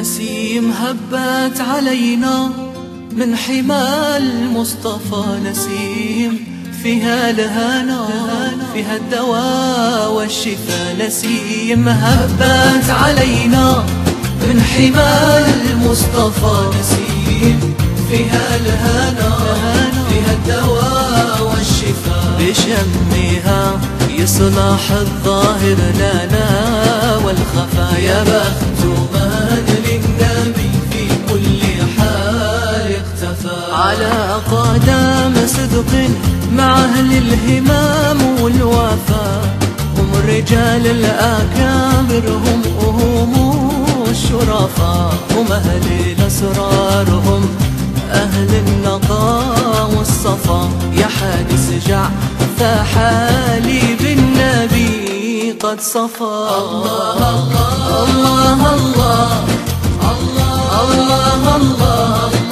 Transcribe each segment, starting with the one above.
نسيم هبت علينا من حمى المصطفى نسيم فيها الهنا فيها الدواء والشفاء نسيم. هبت علينا من حمى المصطفى نسيم فيها الهنا فيها الدواء والشفاء. بشمها يصلح الظاهر لنا والخفا يا على قدام صدق مع أهل الهمام والوفا هم الرجال الأكابر هم هم الشرفاء هم أهل الأسرار هم أهل النقاء والصفا. يا حادث جع فحالي بالنبي قد صفى الله الله الله الله الله الله الله.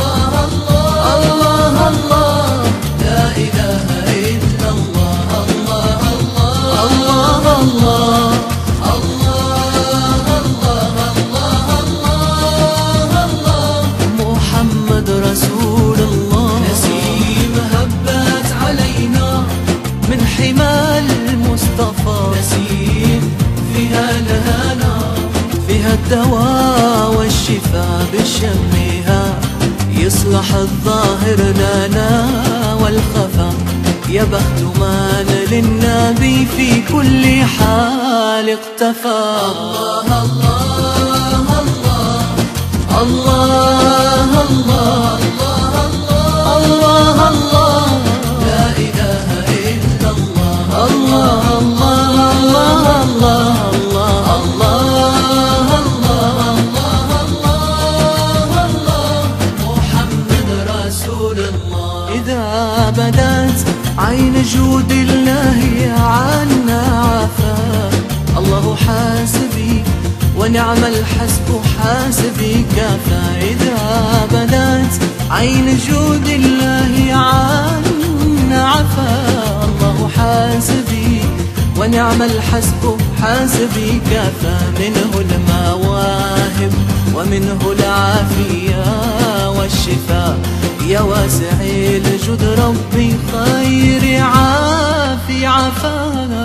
الدواء والشفاء بشمها يصلح الظاهر لنا والخفا. يا بخت من للنبي في كل حال اقتفى. الله الله الله الله. ونعم الحسب حاسبي كفى إذا بدت عين جود الله عنا عفا الله حاسبي ونعم الحسب حاسبي كفى منه المواهب ومنه العافية والشفاء. يا واسع الجود ربي خير عافي عفانا.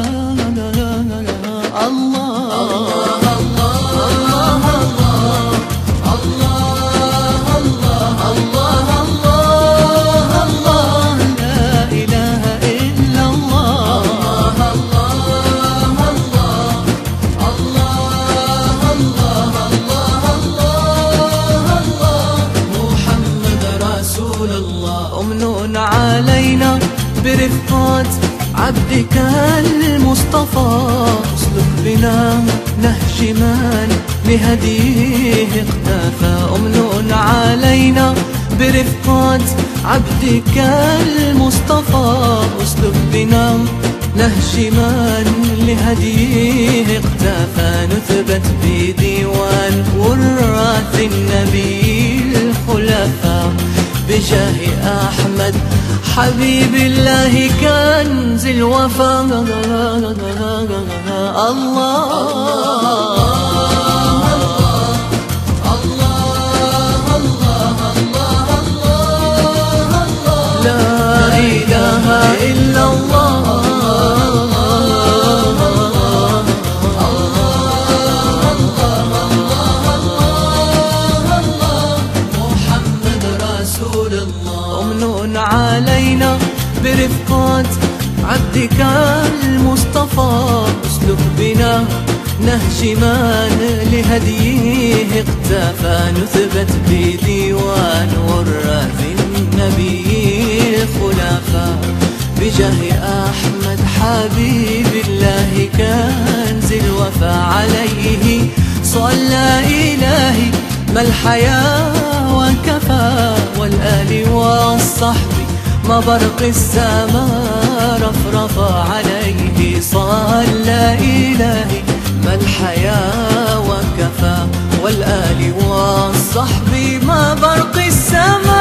عبدك المصطفى. اسلك بنا نهج من بهديه اقتفى. أمن علينا برفقات عبدك المصطفى. اسلك بنا نهج من لهديه اقتفى. نثبت بديوان وراث النبي الخلفاء. بجاه أحمد. حبيب الله كنز الوفا. الله. برفقات عبدك المصطفى أسلك بنا نهج من لهديه اقتفى نثبت بديوان. وراث النبي خلفاء بجاه أحمد حبيب الله كنز الوفا عليه. صلى إلهي ما الحياة وكفى والآل والصحب ما برق السماء رفرف عليه صلى لا إلهي ما الحياة وكفى والآل والصحب مبرق السماء